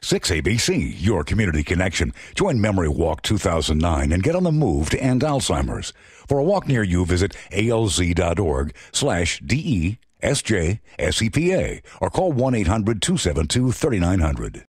6ABC, your community connection. Join Memory Walk 2009 and get on the move to end Alzheimer's. For a walk near you, visit alz.org slash DESJSEPA or call 1 800 272 3900.